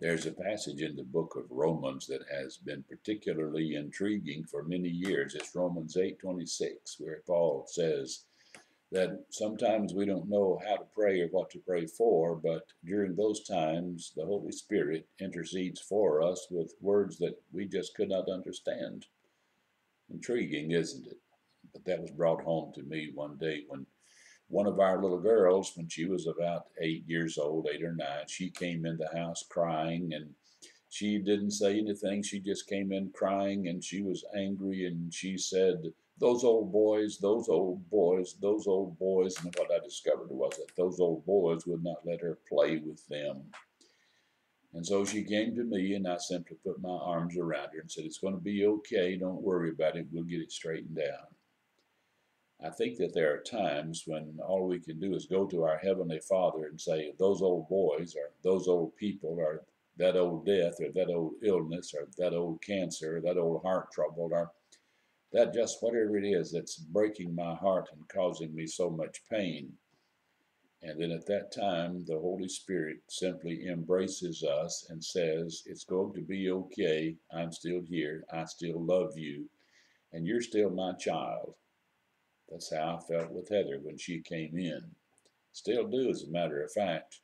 There's a passage in the book of Romans that has been particularly intriguing for many years. It's Romans 8:26 where Paul says that sometimes we don't know how to pray or what to pray for, but during those times the Holy Spirit intercedes for us with words that we just could not understand. Intriguing, isn't it? But that was brought home to me one day when one of our little girls, when she was about eight years old, eight or nine, she came in the house crying and she didn't say anything. She just came in crying and she was angry and she said, Those old boys, those old boys, those old boys. And what I discovered was that those old boys would not let her play with them. And so she came to me and I simply put my arms around her and said, It's going to be okay. Don't worry about it. We'll get it straightened out. I think that there are times when all we can do is go to our Heavenly Father and say, those old boys or those old people or that old death or that old illness or that old cancer or that old heart trouble or that just whatever it is that's breaking my heart and causing me so much pain. And then at that time, the Holy Spirit simply embraces us and says, It's going to be okay. I'm still here. I still love you. And you're still my child. That's how I felt with Heather when she came in. Still do, as a matter of fact.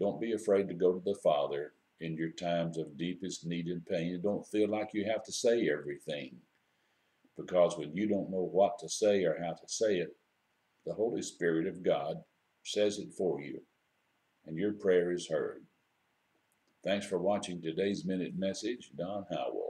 Don't be afraid to go to the Father in your times of deepest need and pain. Don't feel like you have to say everything. Because when you don't know what to say or how to say it, the Holy Spirit of God says it for you, and your prayer is heard. Thanks for watching today's Minute Message. Don Howell.